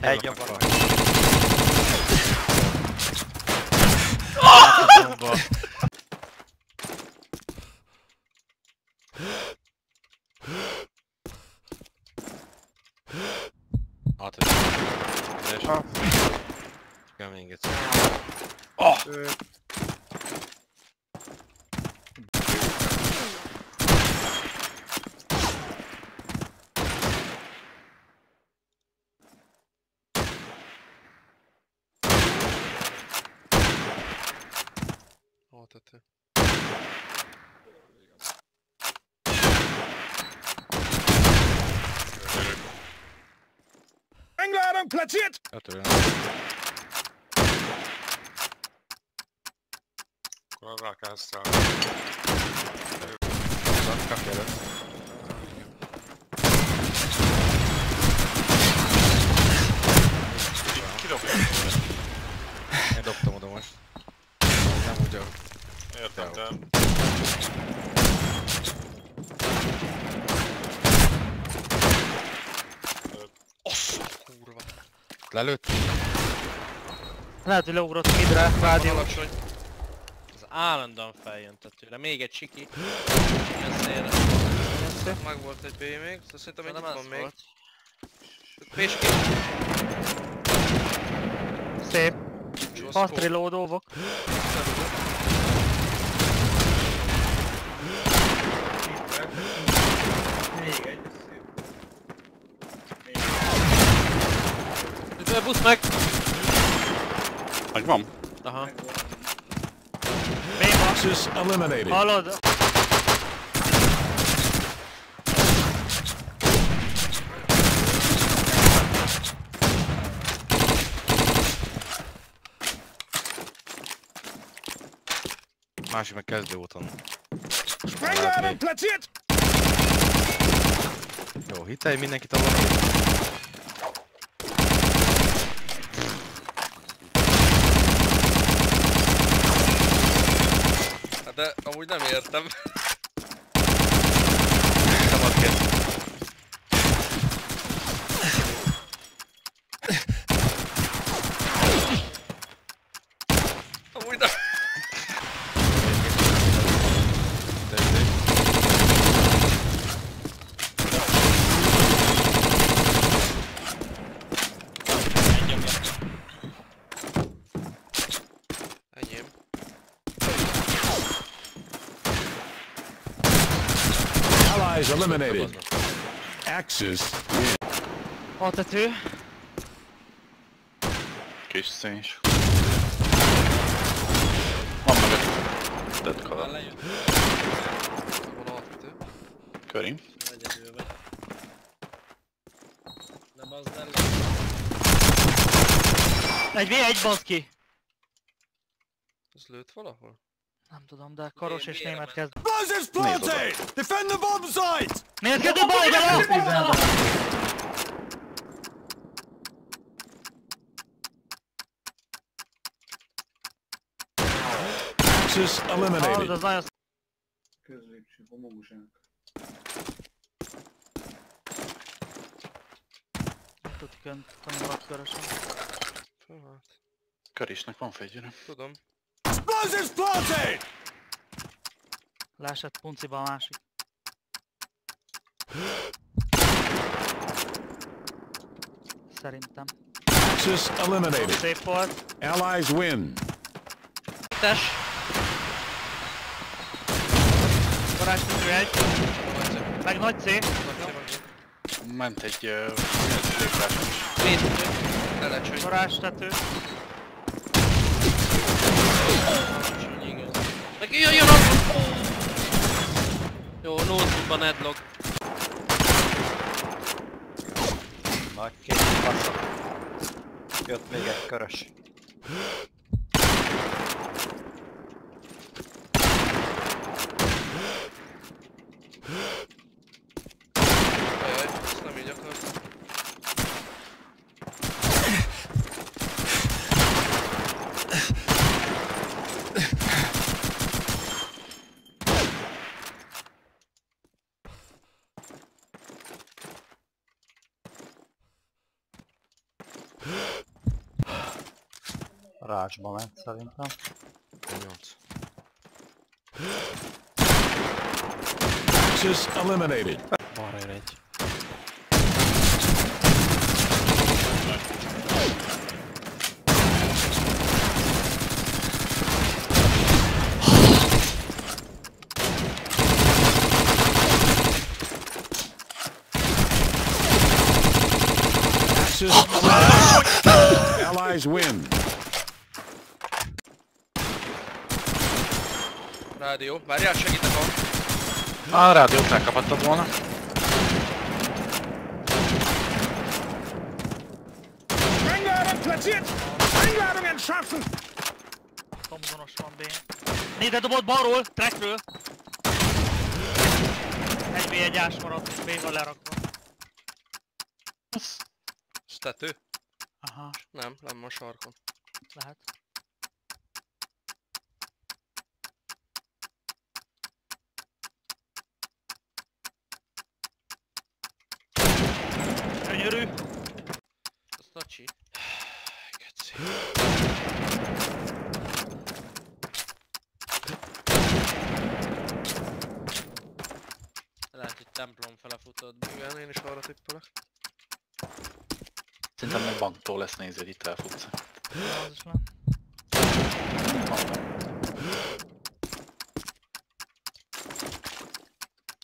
Egy, Egy a a bal. Bomba. Hát ez... Ez... Ha. Kell még egyszer. Ő... Hát tető. Engláron placit! Tető. Akkor rá kell szállni. Kapja előtt. Kidobja. Én dobtam oda most. Nem úgy a... Értem, te. Assza, kurva. Lelőtt? Lehet, hogy leugrott midre, Van rádió. alacsony. Ez állandóan feljön tőle. Még egy csiki. Jön szélre. Meg volt egy B még, de szerintem egy Szerintem ez van még. volt. Pés ki. Szép. Csúsz, Azt kó. reloadolvok. Üdvöl, busz meg! Megvan? Aha. Boxes eliminated. Hallod? Másik meg kezdő úton. Engláron placit! Jó, hitelj mindenkit a valami. Hát de amúgy nem értem. Eliminated. Axis. A tető. Kis széns. Van meg egy dead color. Lejött. Van alapvető. Köri. Egyedül vagy. De bazd el. Egy V1 baszki. Ez lőtt valahol? Nem tudom, de karos és német ment? Kezd. Moses planted! Defend the bomb site! Miért kezdő bal Axis Hallod, eliminated. az nagyon Közlépcső, homoguság. tutikön tanulak körösen. Fölállt. Körisnek van fegyvere. Tudom. Moses planted! Leesett punciba a másik. Szerintem. Axis eliminated. Szép volt. Allies win. Tes. Varázs tető egy. Meg nagy C. Ment egy. Két. Elecsony. Varázs tető. Meg jön, jön az! Jó, notebookban headlock. Nagy két faszok. Jött még egy körös. Rácsba ment szerintem. 8. Axis eliminated. Rádió. Várjál, segítek a... A rádiót elkaphattad volna. Tomzonos van B. Nézd, dobott balról, trackről. Egy B egy ás maradt, és B van lerakva. Ez tető? Aha, Nem, nem a sarkon. lehet. Gyönyörű. Ez nacsi. Geci. Lehet, hogy templom fele futod. Igen, én is arra tippelek. Szerintem meg banktól lesz néző, hogy itt elfutsz. Az is van.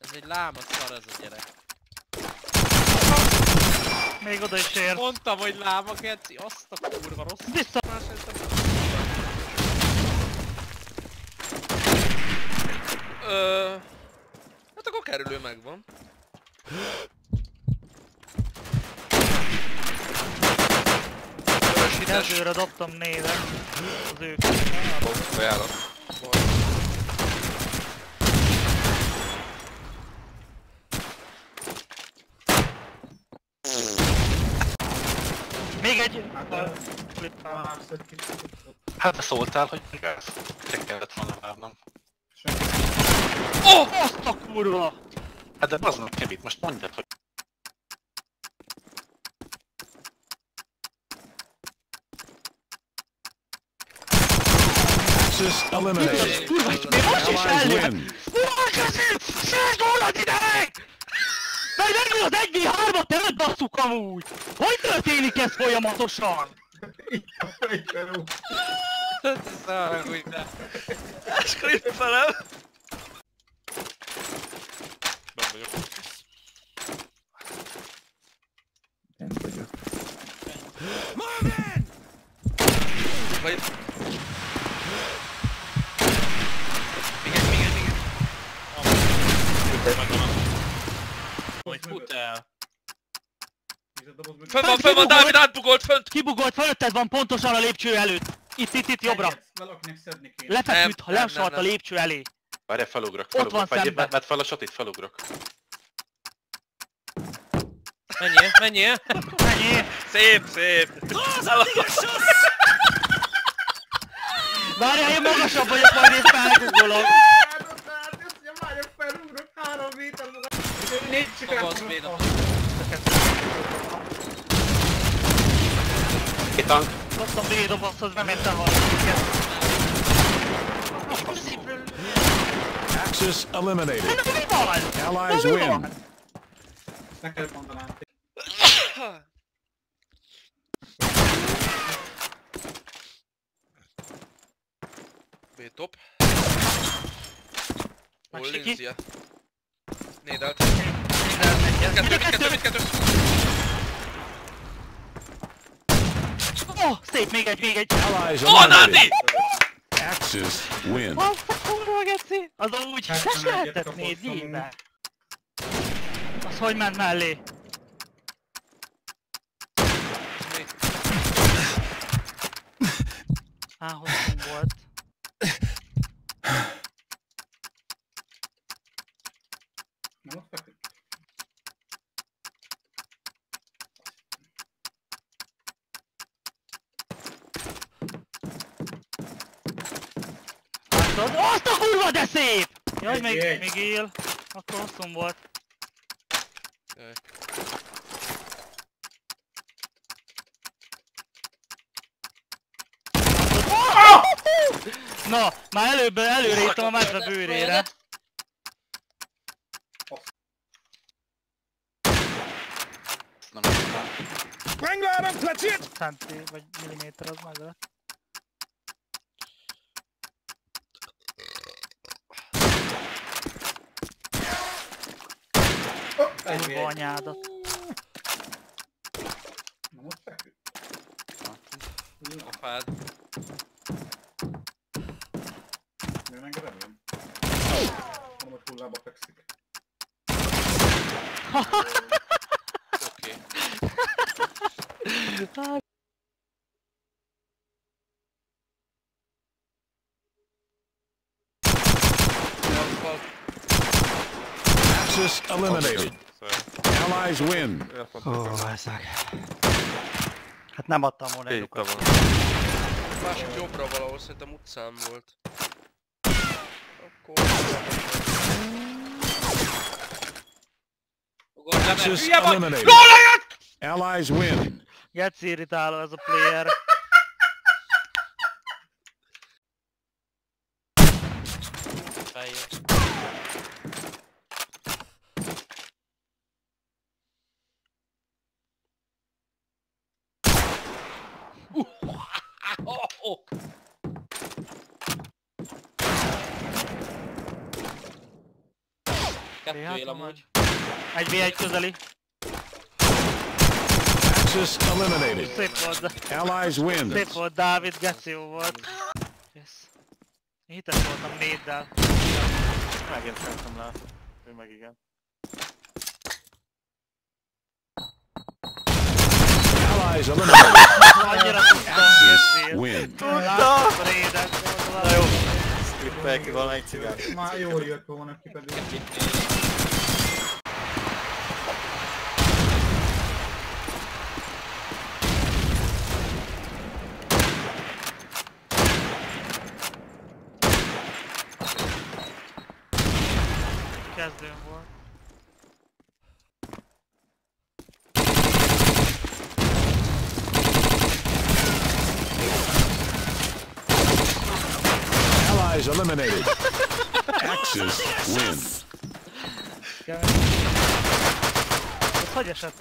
Ez egy láma szar ez a gyerek. Még oda is ér. Mondtam, hogy láma geci, azt a kurva rossz. Vissza! Ö... Hát akkor kerülő megvan. Kezdőre dobtam négyet. Az ők. Bejárat. Még egy! Hát te szóltál, hogy megállsz. Te kellett volna várnom. Oh! Azt a kurva! Hát de az nem kevít, most mondjad, hogy Axis eliminated. Kurva, még most is win. Kurva, köszönöm! Szert volna ideig! Meg megvan az 1 v 3 te öt basszuk amúgy! Hogy történik ez folyamatosan? Szaragudj be. Skriptelem. Nem vagyok. Én vagyok. Vagy... Még egy, még egy, még egy. Hogy fut el. Fönn van, fönn van, Dávid átbugolt fönt! Kibugolt, fölötted van pontosan a lépcső előtt! Itt, itt, itt, jobbra! Valakinek szedni kéne. Lefeküdt, nem, lesalt a lépcső elé! Várjál, felugrok, Ott felugrok. van Vagy szemben. vedd fel a sotit, felugrok. Menjél, menjél! Ennyi! Szép, szép! Várjál, én magasabb vagyok, majd én felgugolok! Várjak, felugrok, három méter maga. Négy Maga az sikert. véda. Két tank. Dobtam B dobaszhoz, nem értem hal. Axis eliminated. Na mi van? Allies Na mi win. van? Neked mondanám. B-top. Hol Másik ki? Lindsay? Nédelt. Mindkettő, mindkettő, mindkettő! Ó, szép, még egy, még egy! Allies Oh, eliminated. Axis win. Azt a kurva geci! Az úgy, Hát, nem lehetett nézni be! Az hogy ment mellé? Á, hosszú volt. Nem ott feküdt? Látod? Azt a kurva, de szép! Jaj, még, egy. még él. Akkor hosszú volt. Jaj. Na, már előbb, előre írtam a másra bőrére. Nem tudom. Centi vagy milliméter az meg lett. Egy Kurva V1. anyádat. Nem ott feküdt. Na, Apád. mi meg remélem. Mondom, hogy hullába fekszik. Oké. Axis eliminated. Allies win. Ó, vászak. Hát nem adtam volna egy lukat. Másik jobbra valahol, szerintem utcán volt. Akkor... Eliminated. Allies win. Geci irritáló ez a player. Feljön. Oh. Kettő él amúgy. Egy V1 közeli. Axis eliminated. Szép volt, Allies win. szép volt, Dávid, Geci jó volt. Yes. Hites voltam néddel. Megint szerintem le. Ő meg igen. Allies eliminated. Annyira tudtam, Win. Láttam a rédet. Na jó. Skrippel ki valamelyik cigár. Már jól jött volna ki pedig. Kezdőn volt. Allies eliminated. Axis win. Ez hogy esett?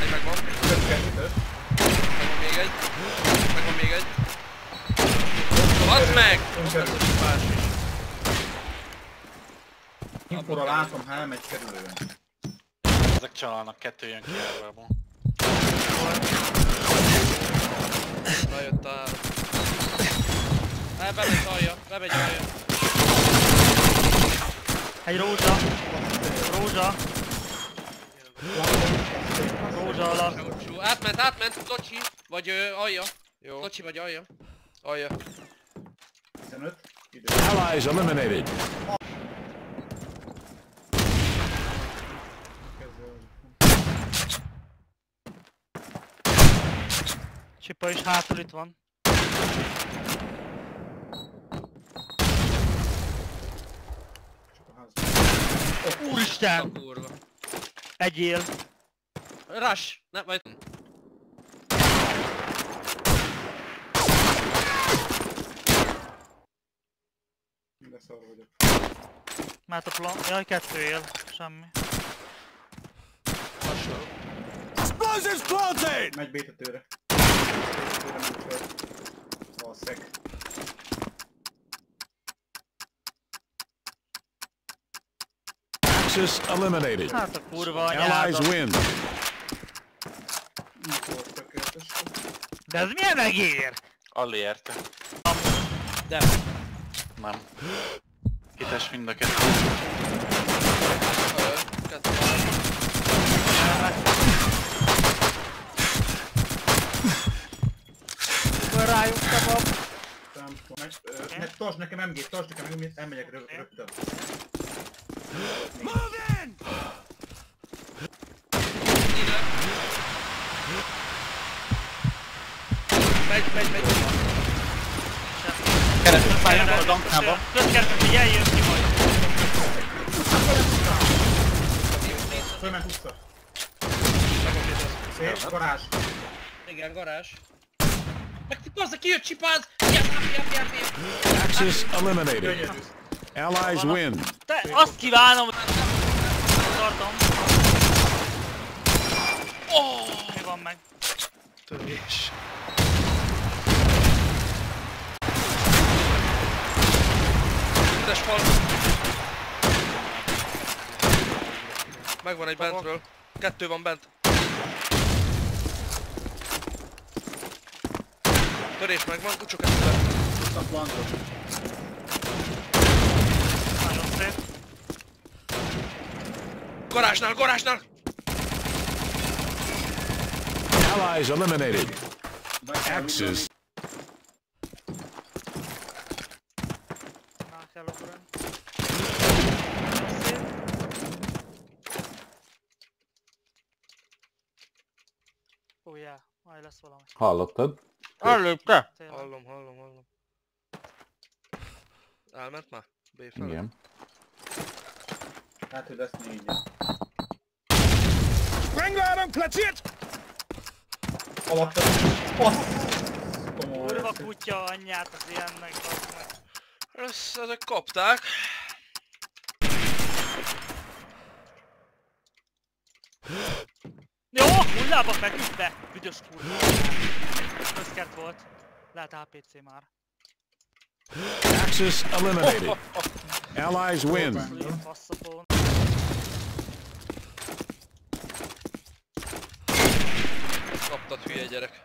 Egy megvan. Megvan még egy. Megvan még egy. Bazd meg! Is. Infóra látom, ha elmegy kerülőn. Ezek csalálnak, kettő jön ki ebből. Rajött a három. Hát bemegy alja, bemegy alja. Egy rózsa. Rózsa. Rózsa alap. Átment, átment, Locsi, vagy ö, alja. Jó. Locsi vagy alja. Alja. 15. Idő. Allies eliminated. Csipa is hátul itt van. Csak a ház. Úristen! Kurva. Egy él. Rush! Ne, vagy... De szar vagyok. Mert a plan... Jaj, kettő él. Semmi. Explosives planted. Megy bétetőre. Bétetőre megy fel. Valszeg. Axis eliminated. Hát a kurva Allies anyádat. win. Infó tökéletes. De ez milyen megér? Alli érte. De. Nem. Hites mind a kettő. Ö, kettő van. Akkor rájuk ö, ne, tartsd nekem MG, tartsd nekem MG, elmegyek rög, rögtön. Megy, megy, megy. Keresünk fájnak a danknába. Közkeresem, hogy eljön ki majd. Fölment utca. Szép, garázs. Igen, garázs. Bazza ki jött csipáz! Axis eliminated. Allies win. Te, azt kívánom, tartom. Mi van meg? Törés. Üres fal. Megvan egy bentről. Kettő van bent. Törés megvan, kucsok kettőben. Csak landot. Nagyon szép. Garázsnál, garázsnál! Allies eliminated. Szép. Ó, yeah. Majd lesz valami. Hallottad? Előtte? Hallom, hallom, hallom. Elment már? B fel? Igen. Hát, hogy lesz négyen. Springladden, platziert! Alatta. Komoly. Kurva kutya anyját az ilyennek, meg. Ezt, ezek kapták. Jó, hullába feküdt be! Büdös kurva. Közkert volt. Lehet APC már. Axis eliminated. Allies win. Sleep, passzapón. Kaptad hülye gyerek.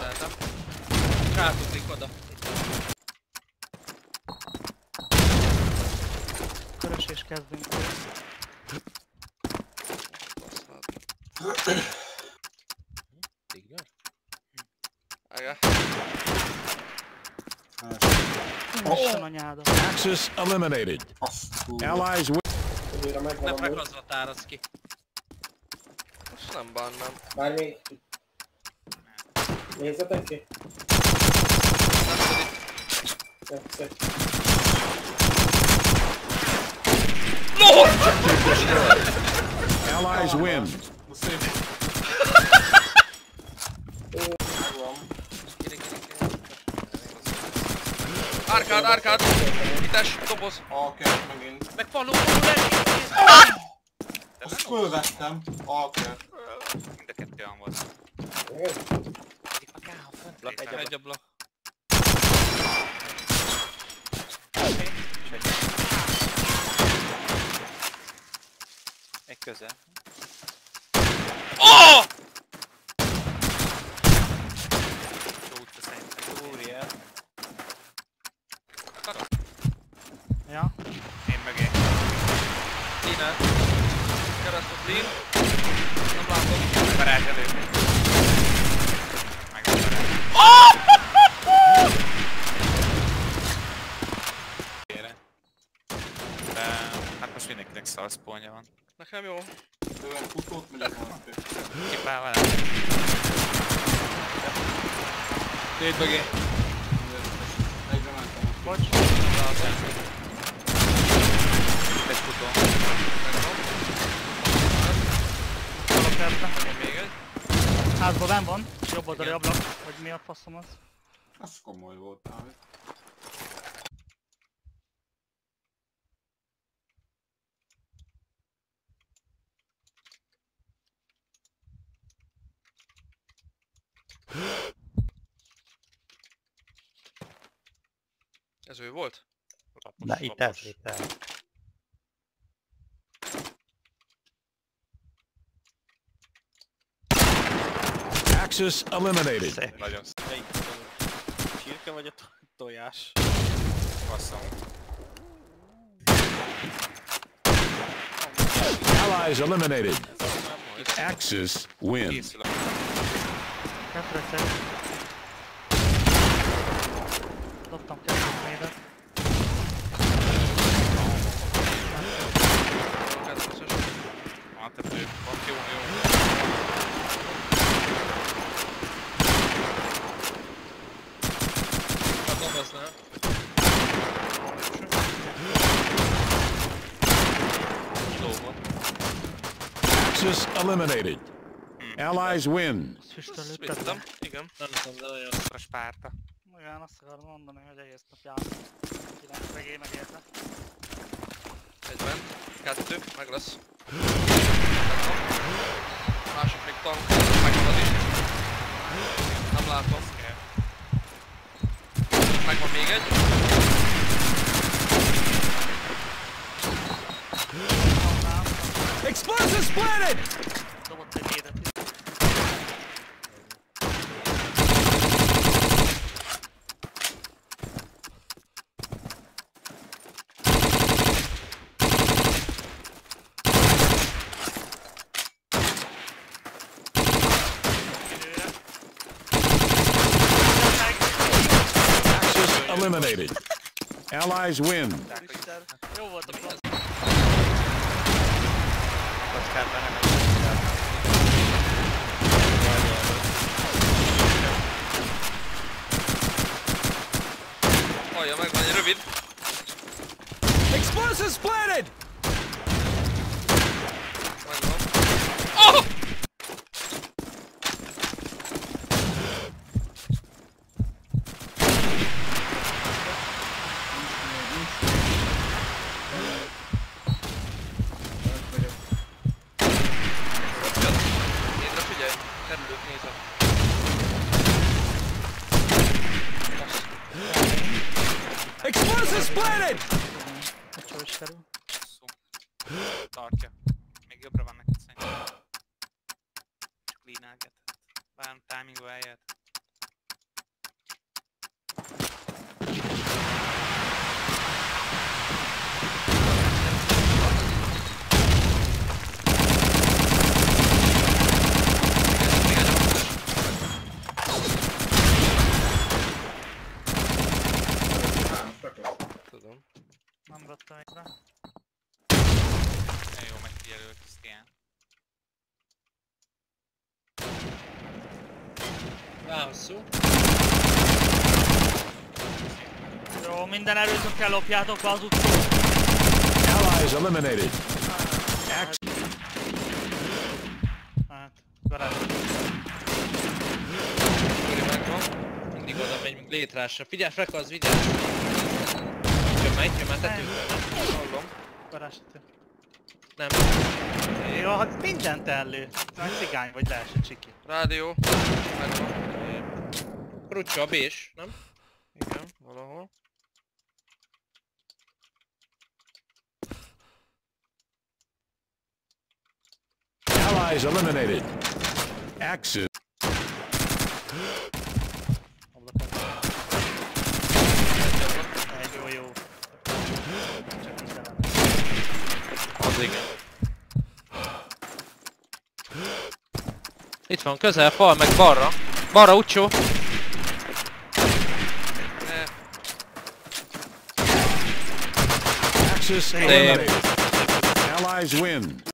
Teltem. Rátugrik oda. Körös és kezdünk. Basznád. Ágá. Isten anyádat. Axis eliminated. Allies win. Nem meghazva tárasz ki. Most nem bánnám. Bármi... Nézzetek ki? Pedig. Allies win. Árkád, árkád! Hites, doboz. Alker megint. Meg faló, faló, Azt fölvettem. Alker. Mind a kettő olyan volt. Blak egy Egy ablak. Egy közel. Oh! Úrjel. Clean Keresztül clean. Nem látom. Garázs elő. Megvan garázs. Félre. De hát most mindenkinek szarszpónja van. Nekem jó. Tőlem futót megyek van. Kipál vele. Két mögé. Egyre mentem. Bocs. Egy futó. Falok kertbe. Még egy. Házban benn van. Jobb oldali ablak. Hogy mi a faszom az? Az komoly volt. Dávid. Ez ő volt? Na itt ez, itt ez. Axis eliminated. Nagyon Melyik? Csirke vagy a tojás? faszom. Allies eliminated. Axis win. Készül Axis eliminated. Allies win. Füstön Vittem, igen. Nem tudom, de nagyon... A Spárta. Igen, azt akarom mondani, hogy egész nap jár. Kilenc regé megérte. Egyben. Kettő, meg lesz. Másik még tank, megvan is. Nem látom. Megvan még egy. Explosives planted! Dobott egy édet is. Időre. Axis eliminated. Allies win. Füster. Jó volt a plan. Kockában nem Hallja, megvan egy rövid. Explosives planted! Megvan. Oh! Nézre figyelj, kerülőt nézem. Explosives planted! Hogy is kerül. Tartja. Még jobbra van neked szerintem. Csak cleanelget. Bár timingba eljött. Három tök lesz. Tudom. Nem vettem észre. Nagyon jó Krisztián. Ráhosszú. Jó, minden erőtökkel lopjátok be az utcát. Allies eliminated. Ax Hát, megvan. Mindig oda megy, mint létrásra. Figyelj, Frekasz, vigyázz! Jön megy, jön már tetőkön. Hallom. Garázs. Nem. Jó, hát mindent elő. Meg cigány vagy leesett csiki. Rádió. Megvan. Krucsa a bés, nem? Igen, valahol. Allies eliminated. Axis Egy jó, jó. Csak minden van. Az igen. Itt van, közel, fal, meg balra. Balra, Axis eliminated. Allies win.